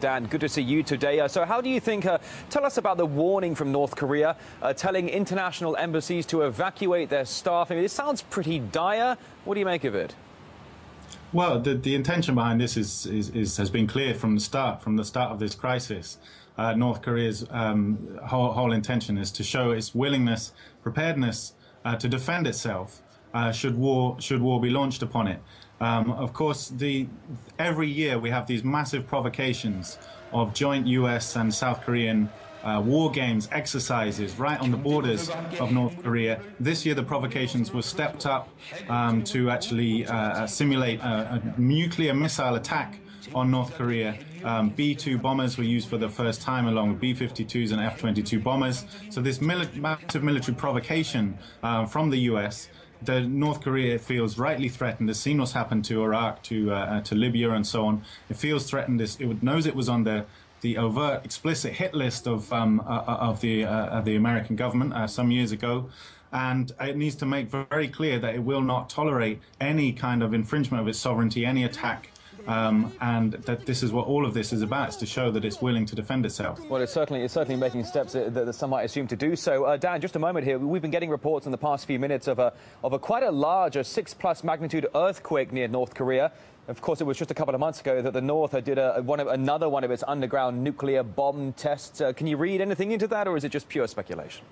Dan, good to see you today. Uh, so, how do you think? Uh, tell us about the warning from North Korea uh, telling international embassies to evacuate their staff. I mean, this sounds pretty dire. What do you make of it? Well, the, the intention behind this is, is, is, has been clear from the start, from the start of this crisis. Uh, North Korea's um, whole, whole intention is to show its willingness, preparedness uh, to defend itself uh, should war should war be launched upon it. Um, of course, the every year we have these massive provocations of joint U.S. and South Korean uh, war games, exercises right on the borders of North Korea. This year, the provocations were stepped up um, to actually uh, uh simulate a, a, nuclear missile attack on North Korea. Um, B-2 bombers were used for the first time along with B-52s and F-22 bombers. So this mili massive military provocation uh, from the U.S the North Korea feels rightly threatened. It's seen what's happened to Iraq, to uh, to Libya, and so on. It feels threatened. It knows it was on the the overt, explicit hit list of um, uh, uh of the uh, the American government uh, some years ago. And it needs to make very clear that it will not tolerate any kind of infringement of its sovereignty, any attack um, and that this is what all of this is about, is to show that it's willing to defend itself. Well, it's certainly, it's certainly making steps that, that some might assume to do so. Uh, Dan, just a moment here. We've been getting reports in the past few minutes of a, of a quite a large, a six-plus magnitude earthquake near North Korea. Of course, it was just a couple of months ago that the North did a, one of, another one of its underground nuclear bomb tests. Uh, can you read anything into that, or is it just pure speculation?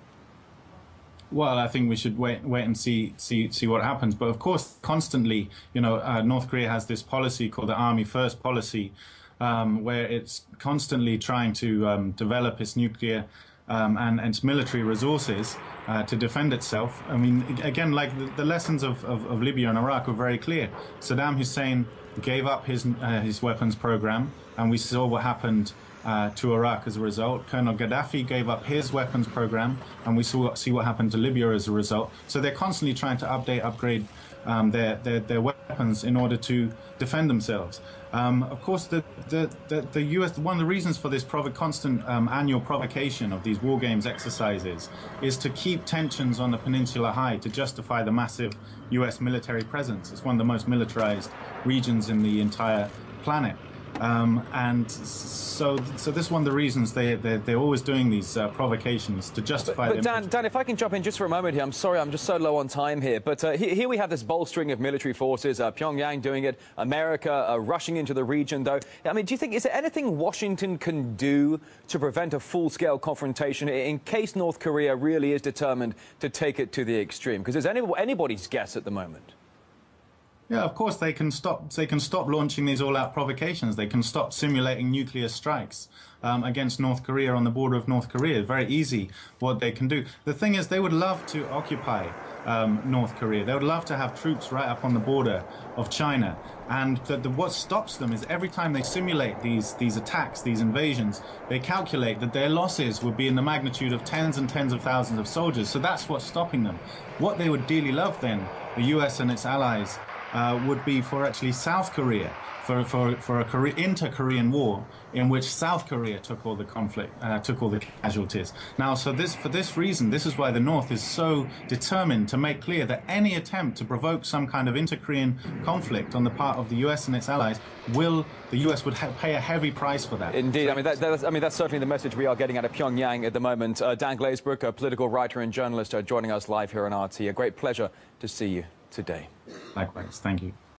Well, I think we should wait, wait and see, see, see what happens. But of course, constantly, you know, uh, North Korea has this policy called the Army First policy, um, where it's constantly trying to um, develop its nuclear um, and, and, its military resources uh, to defend itself. I mean, again, like the, the lessons of, of, of, Libya and Iraq were very clear. Saddam Hussein gave up his uh, his weapons program, and we saw what happened uh, to Iraq as a result. Colonel Gaddafi gave up his weapons program, and we saw see what happened to Libya as a result. So they're constantly trying to update, upgrade um, their, their, their weapons in order to defend themselves. Um, of course, the, the, the, the, U.S. one of the reasons for this constant um, annual provocation of these war games exercises is to keep tensions on the peninsula high to justify the massive U.S. military presence. It's one of the most militarized regions in the entire planet. Um, and so, so this is one of the reasons they, they're, they're always doing these uh, provocations to justify. But, but Dan, Dan, if I can jump in just for a moment here, I'm sorry, I'm just so low on time here. But uh, here, here, we have this bolstering of military forces, uh, Pyongyang doing it, America uh, rushing into the region, though. I mean, do you think, is there anything Washington can do to prevent a full-scale confrontation in case North Korea really is determined to take it to the extreme? Because it's any, anybody's guess at the moment. Yeah, of course they can stop. They can stop launching these all-out provocations. They can stop simulating nuclear strikes um, against North Korea on the border of North Korea. Very easy what they can do. The thing is, they would love to occupy um, North Korea. They would love to have troops right up on the border of China. And the, the, what stops them is every time they simulate these these attacks, these invasions, they calculate that their losses would be in the magnitude of tens and tens of thousands of soldiers. So that's what's stopping them. What they would dearly love then, the U.S. and its allies uh, would be for actually South Korea, for, for, for a Korea, inter-Korean war in which South Korea took all the conflict, uh, took all the casualties. Now, so this, for this reason, this is why the North is so determined to make clear that any attempt to provoke some kind of inter-Korean conflict on the part of the U.S. and its allies will, the U.S. would pay a heavy price for that. Indeed. I, mean, that, that's, I mean, that's certainly the message we are getting out of Pyongyang at the moment. Uh, Dan Glazebrook, a political writer and journalist, uh, joining us live here on RT. A great pleasure to see you today. Likewise. Thank you.